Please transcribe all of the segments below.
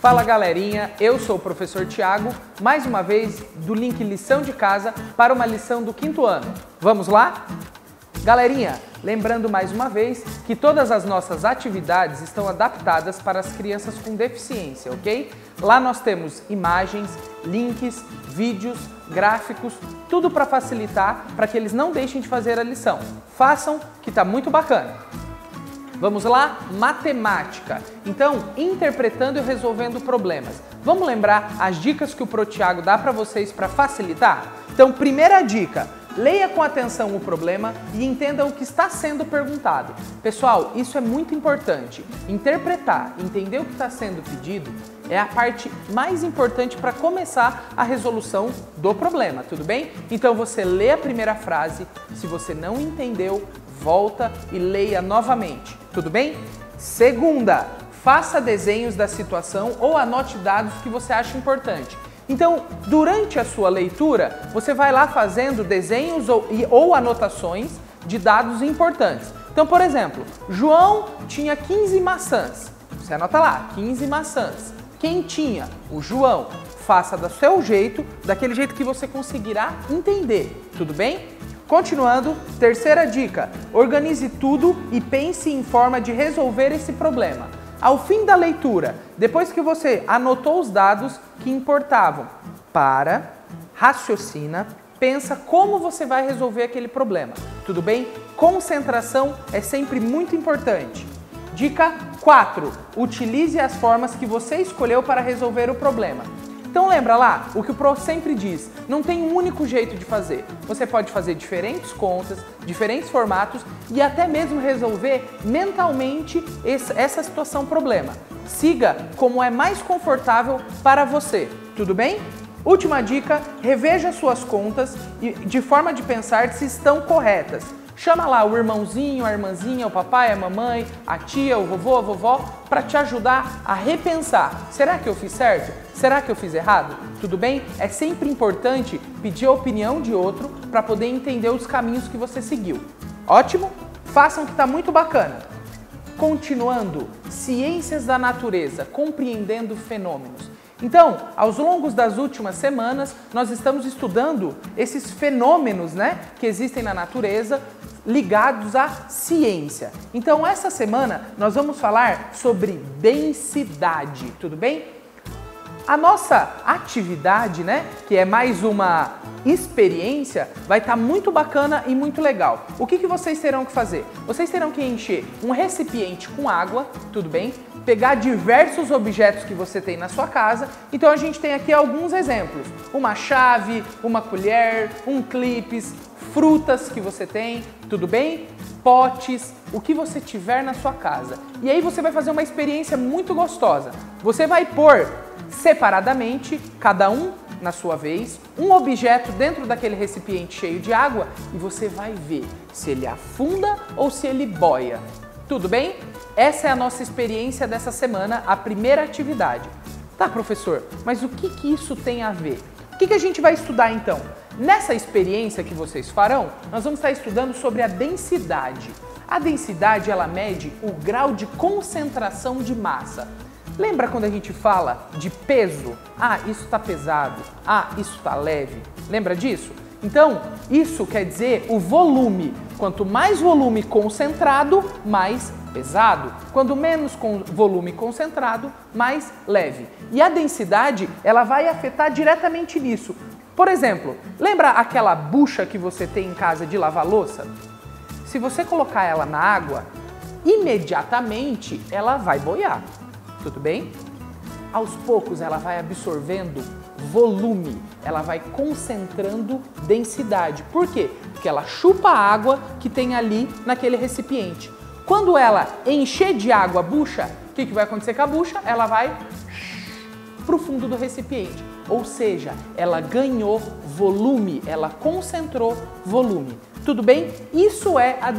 Fala galerinha, eu sou o professor Tiago, mais uma vez do link Lição de Casa para uma lição do quinto ano. Vamos lá? Galerinha, lembrando mais uma vez que todas as nossas atividades estão adaptadas para as crianças com deficiência, ok? Lá nós temos imagens, links, vídeos, gráficos, tudo para facilitar para que eles não deixem de fazer a lição. Façam que está muito bacana. Vamos lá? Matemática. Então, interpretando e resolvendo problemas. Vamos lembrar as dicas que o Protiago dá para vocês para facilitar? Então, primeira dica, Leia com atenção o problema e entenda o que está sendo perguntado. Pessoal, isso é muito importante. Interpretar, entender o que está sendo pedido é a parte mais importante para começar a resolução do problema, tudo bem? Então você lê a primeira frase, se você não entendeu, volta e leia novamente, tudo bem? Segunda, faça desenhos da situação ou anote dados que você acha importante. Então, durante a sua leitura, você vai lá fazendo desenhos ou, ou anotações de dados importantes. Então, por exemplo, João tinha 15 maçãs. Você anota lá, 15 maçãs. Quem tinha? O João. Faça do seu jeito, daquele jeito que você conseguirá entender. Tudo bem? Continuando, terceira dica: organize tudo e pense em forma de resolver esse problema. Ao fim da leitura, depois que você anotou os dados que importavam, para, raciocina, pensa como você vai resolver aquele problema. Tudo bem? Concentração é sempre muito importante. Dica 4. Utilize as formas que você escolheu para resolver o problema. Então lembra lá, o que o prof sempre diz, não tem um único jeito de fazer. Você pode fazer diferentes contas, diferentes formatos e até mesmo resolver mentalmente essa situação problema. Siga como é mais confortável para você, tudo bem? Última dica, reveja suas contas e de forma de pensar se estão corretas. Chama lá o irmãozinho, a irmãzinha, o papai, a mamãe, a tia, o vovô, a vovó, para te ajudar a repensar. Será que eu fiz certo? Será que eu fiz errado? Tudo bem? É sempre importante pedir a opinião de outro para poder entender os caminhos que você seguiu. Ótimo? Façam que está muito bacana. Continuando, ciências da natureza, compreendendo fenômenos. Então, aos longos das últimas semanas, nós estamos estudando esses fenômenos né, que existem na natureza ligados à ciência. Então, essa semana nós vamos falar sobre densidade, tudo bem? A nossa atividade, né, que é mais uma experiência, vai estar tá muito bacana e muito legal. O que, que vocês terão que fazer? Vocês terão que encher um recipiente com água, tudo bem? Pegar diversos objetos que você tem na sua casa. Então a gente tem aqui alguns exemplos: uma chave, uma colher, um clipes, frutas que você tem, tudo bem? Potes, o que você tiver na sua casa. E aí você vai fazer uma experiência muito gostosa. Você vai pôr separadamente, cada um na sua vez, um objeto dentro daquele recipiente cheio de água e você vai ver se ele afunda ou se ele boia. Tudo bem? Essa é a nossa experiência dessa semana, a primeira atividade. Tá, professor, mas o que, que isso tem a ver? O que, que a gente vai estudar então? Nessa experiência que vocês farão, nós vamos estar estudando sobre a densidade. A densidade ela mede o grau de concentração de massa. Lembra quando a gente fala de peso? Ah, isso está pesado. Ah, isso está leve. Lembra disso? Então, isso quer dizer o volume. Quanto mais volume concentrado, mais pesado. Quando menos volume concentrado, mais leve. E a densidade, ela vai afetar diretamente nisso. Por exemplo, lembra aquela bucha que você tem em casa de lavar louça? Se você colocar ela na água, imediatamente ela vai boiar tudo bem? Aos poucos ela vai absorvendo volume, ela vai concentrando densidade. Por quê? Porque ela chupa a água que tem ali naquele recipiente. Quando ela encher de água a bucha, o que, que vai acontecer com a bucha? Ela vai para o fundo do recipiente. Ou seja, ela ganhou volume, ela concentrou volume. Tudo bem? Isso é a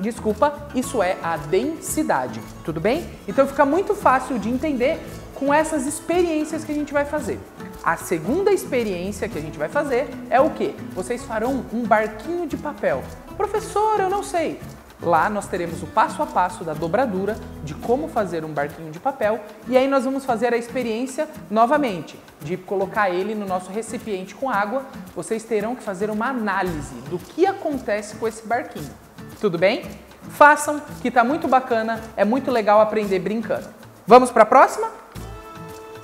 Desculpa, isso é a densidade, tudo bem? Então fica muito fácil de entender com essas experiências que a gente vai fazer. A segunda experiência que a gente vai fazer é o que? Vocês farão um barquinho de papel. Professor, eu não sei. Lá nós teremos o passo a passo da dobradura, de como fazer um barquinho de papel, e aí nós vamos fazer a experiência novamente, de colocar ele no nosso recipiente com água. Vocês terão que fazer uma análise do que acontece com esse barquinho. Tudo bem? Façam, que tá muito bacana, é muito legal aprender brincando. Vamos para a próxima?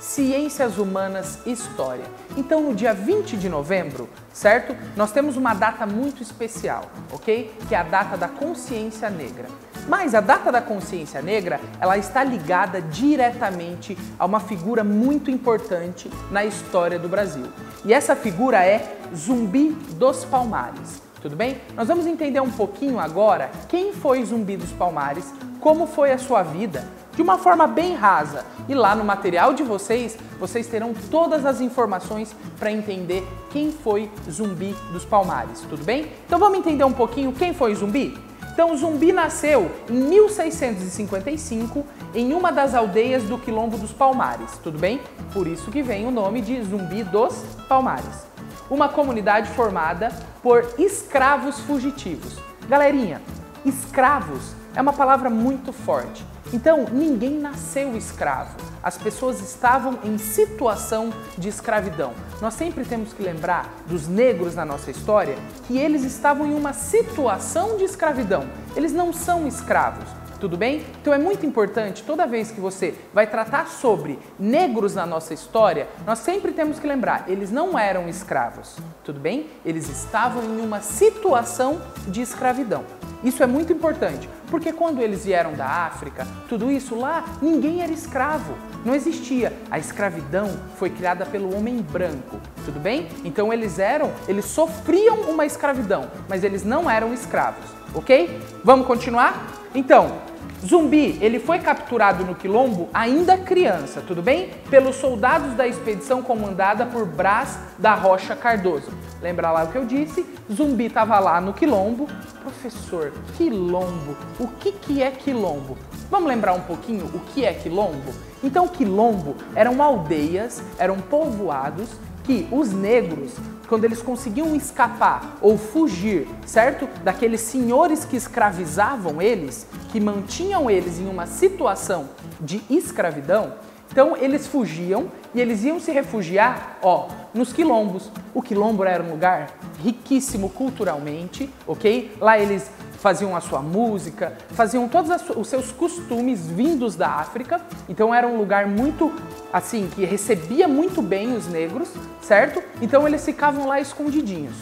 Ciências Humanas História. Então, no dia 20 de novembro, certo? Nós temos uma data muito especial, ok? Que é a data da consciência negra. Mas a data da consciência negra, ela está ligada diretamente a uma figura muito importante na história do Brasil. E essa figura é Zumbi dos Palmares. Tudo bem? Nós vamos entender um pouquinho agora quem foi Zumbi dos Palmares, como foi a sua vida, de uma forma bem rasa. E lá no material de vocês, vocês terão todas as informações para entender quem foi Zumbi dos Palmares, tudo bem? Então vamos entender um pouquinho quem foi Zumbi? Então Zumbi nasceu em 1655 em uma das aldeias do Quilombo dos Palmares, tudo bem? Por isso que vem o nome de Zumbi dos Palmares. Uma comunidade formada por escravos fugitivos. Galerinha, escravos é uma palavra muito forte. Então, ninguém nasceu escravo. As pessoas estavam em situação de escravidão. Nós sempre temos que lembrar dos negros na nossa história que eles estavam em uma situação de escravidão. Eles não são escravos. Tudo bem? Então é muito importante, toda vez que você vai tratar sobre negros na nossa história, nós sempre temos que lembrar, eles não eram escravos. Tudo bem? Eles estavam em uma situação de escravidão. Isso é muito importante, porque quando eles vieram da África, tudo isso lá, ninguém era escravo, não existia. A escravidão foi criada pelo homem branco, tudo bem? Então eles eram, eles sofriam uma escravidão, mas eles não eram escravos, ok? Vamos continuar? Então, Zumbi, ele foi capturado no Quilombo ainda criança, tudo bem? Pelos soldados da expedição comandada por Brás da Rocha Cardoso. Lembra lá o que eu disse? Zumbi estava lá no Quilombo. Professor, Quilombo, o que, que é Quilombo? Vamos lembrar um pouquinho o que é Quilombo? Então, Quilombo eram aldeias, eram povoados que os negros quando eles conseguiam escapar ou fugir, certo? Daqueles senhores que escravizavam eles, que mantinham eles em uma situação de escravidão, então eles fugiam e eles iam se refugiar, ó, nos quilombos. O quilombo era um lugar riquíssimo culturalmente, ok? Lá eles faziam a sua música, faziam todos os seus costumes vindos da África. Então era um lugar muito assim que recebia muito bem os negros, certo? Então eles ficavam lá escondidinhos.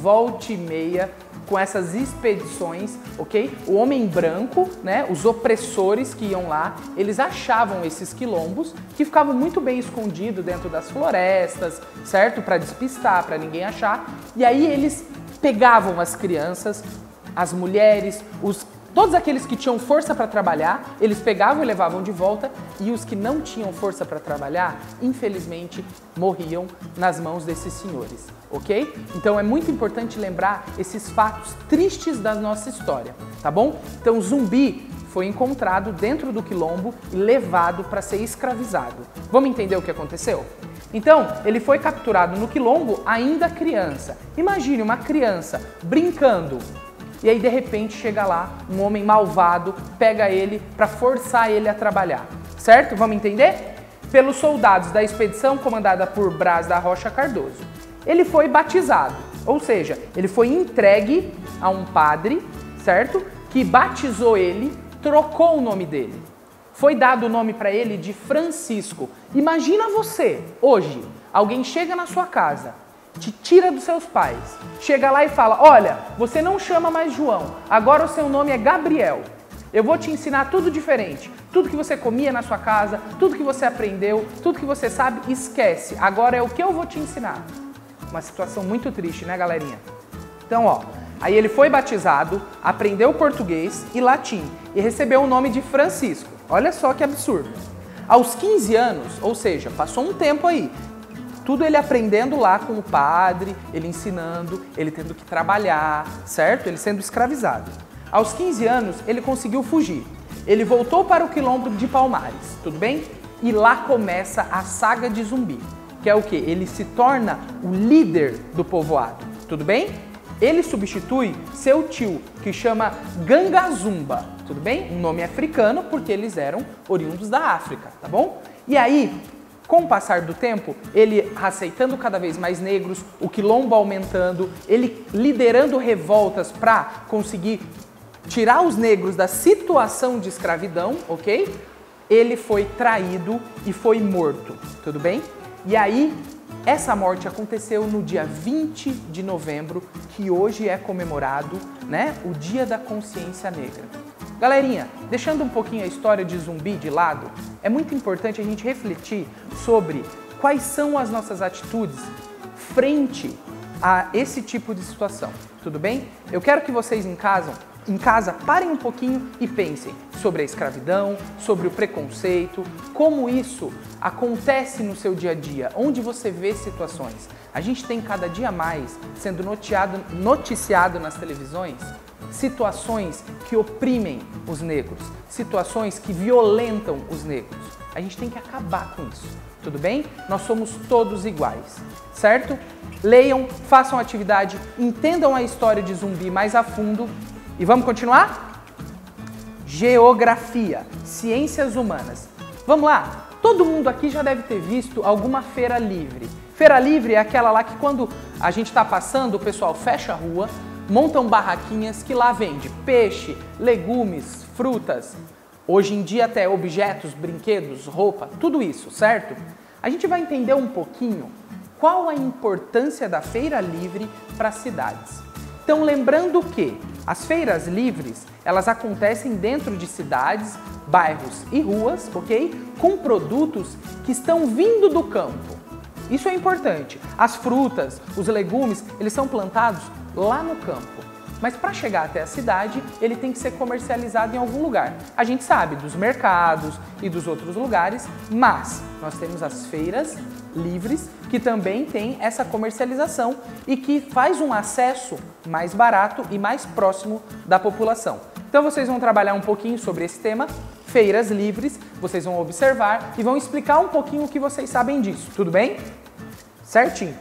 Volte e meia com essas expedições, ok? O homem branco, né, os opressores que iam lá, eles achavam esses quilombos que ficavam muito bem escondidos dentro das florestas, certo? Para despistar, para ninguém achar. E aí eles pegavam as crianças, as mulheres, os Todos aqueles que tinham força para trabalhar, eles pegavam e levavam de volta, e os que não tinham força para trabalhar, infelizmente, morriam nas mãos desses senhores, ok? Então é muito importante lembrar esses fatos tristes da nossa história, tá bom? Então Zumbi foi encontrado dentro do quilombo e levado para ser escravizado. Vamos entender o que aconteceu? Então, ele foi capturado no quilombo ainda criança. Imagine uma criança brincando e aí de repente chega lá um homem malvado, pega ele para forçar ele a trabalhar. Certo? Vamos entender? Pelos soldados da expedição comandada por Brás da Rocha Cardoso. Ele foi batizado, ou seja, ele foi entregue a um padre, certo? Que batizou ele, trocou o nome dele. Foi dado o nome para ele de Francisco. Imagina você, hoje, alguém chega na sua casa, te tira dos seus pais, chega lá e fala: Olha, você não chama mais João, agora o seu nome é Gabriel. Eu vou te ensinar tudo diferente. Tudo que você comia na sua casa, tudo que você aprendeu, tudo que você sabe, esquece. Agora é o que eu vou te ensinar. Uma situação muito triste, né, galerinha? Então, ó, aí ele foi batizado, aprendeu português e latim e recebeu o nome de Francisco. Olha só que absurdo. Aos 15 anos, ou seja, passou um tempo aí, tudo ele aprendendo lá com o padre, ele ensinando, ele tendo que trabalhar, certo? Ele sendo escravizado. Aos 15 anos, ele conseguiu fugir. Ele voltou para o quilombo de Palmares, tudo bem? E lá começa a saga de Zumbi, que é o que? Ele se torna o líder do povoado, tudo bem? Ele substitui seu tio, que chama Gangazumba, tudo bem? Um nome africano porque eles eram oriundos da África, tá bom? E aí, com o passar do tempo, ele aceitando cada vez mais negros, o quilombo aumentando, ele liderando revoltas para conseguir tirar os negros da situação de escravidão, ok? Ele foi traído e foi morto, tudo bem? E aí, essa morte aconteceu no dia 20 de novembro, que hoje é comemorado, né, o Dia da Consciência Negra. Galerinha, deixando um pouquinho a história de zumbi de lado, é muito importante a gente refletir sobre quais são as nossas atitudes frente a esse tipo de situação. Tudo bem? Eu quero que vocês em casa, em casa parem um pouquinho e pensem sobre a escravidão, sobre o preconceito, como isso acontece no seu dia a dia, onde você vê situações. A gente tem cada dia mais sendo noticiado, noticiado nas televisões situações que oprimem os negros, situações que violentam os negros. A gente tem que acabar com isso, tudo bem? Nós somos todos iguais, certo? Leiam, façam atividade, entendam a história de zumbi mais a fundo e vamos continuar? Geografia, ciências humanas. Vamos lá? Todo mundo aqui já deve ter visto alguma feira livre. Feira livre é aquela lá que quando a gente está passando, o pessoal fecha a rua, montam barraquinhas que lá vende peixe, legumes, frutas, hoje em dia até objetos, brinquedos, roupa, tudo isso, certo? A gente vai entender um pouquinho qual a importância da feira livre para as cidades. Então, lembrando que as feiras livres, elas acontecem dentro de cidades, bairros e ruas, ok? Com produtos que estão vindo do campo. Isso é importante. As frutas, os legumes, eles são plantados lá no campo. Mas para chegar até a cidade, ele tem que ser comercializado em algum lugar. A gente sabe dos mercados e dos outros lugares, mas nós temos as feiras livres que também tem essa comercialização e que faz um acesso mais barato e mais próximo da população. Então vocês vão trabalhar um pouquinho sobre esse tema, feiras livres, vocês vão observar e vão explicar um pouquinho o que vocês sabem disso, tudo bem? Certinho?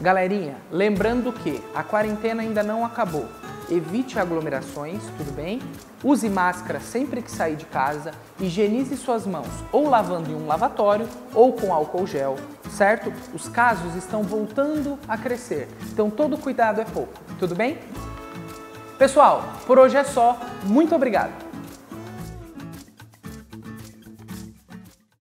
Galerinha, lembrando que a quarentena ainda não acabou. Evite aglomerações, tudo bem? Use máscara sempre que sair de casa, higienize suas mãos ou lavando em um lavatório ou com álcool gel, certo? Os casos estão voltando a crescer, então todo cuidado é pouco, tudo bem? Pessoal, por hoje é só. Muito obrigado!